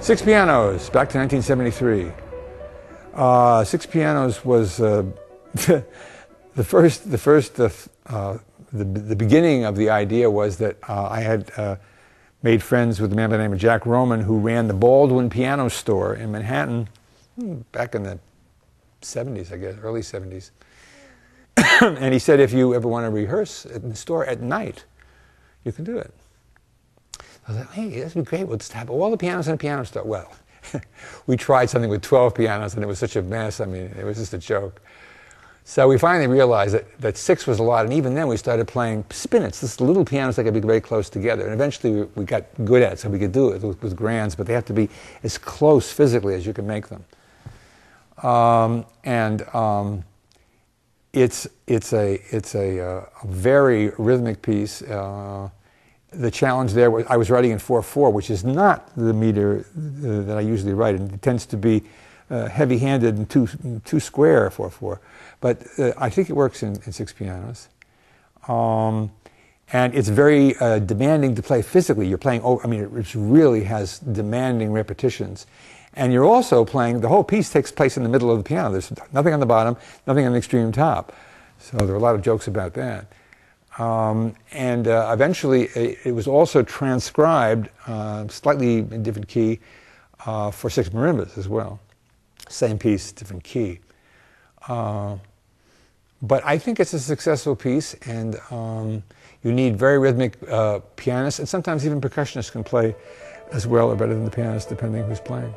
Six Pianos, back to 1973. Uh, Six Pianos was uh, the first, the first, uh, uh, the, the beginning of the idea was that uh, I had uh, made friends with a man by the name of Jack Roman who ran the Baldwin Piano Store in Manhattan hmm, back in the 70s, I guess, early 70s. and he said, if you ever want to rehearse in the store at night, you can do it. I was like, hey, this would be great. We'll just have all the pianos in a piano store. Well, we tried something with 12 pianos and it was such a mess. I mean, it was just a joke. So we finally realized that, that six was a lot, and even then we started playing spinets, this little pianos that could be very close together. And eventually we, we got good at it, so we could do it with, with, grands, but they have to be as close physically as you can make them. Um, and um, it's, it's, a, it's a, uh, a very rhythmic piece. Uh, the challenge there was I was writing in 4-4, which is not the meter uh, that I usually write. And it tends to be uh, heavy-handed and too, too square 4-4. But uh, I think it works in, in six pianos. Um, and it's very uh, demanding to play physically. You're playing, over, I mean, it really has demanding repetitions. And you're also playing, the whole piece takes place in the middle of the piano. There's nothing on the bottom, nothing on the extreme top. So there are a lot of jokes about that. Um, and uh, eventually it, it, was also transcribed, uh, slightly in different key, uh, for six marimbas as well. Same piece, different key. Uh, but I think it's a successful piece, and um, you need very rhythmic uh, pianists, and sometimes even percussionists can play as well or better than the pianist, depending who's playing.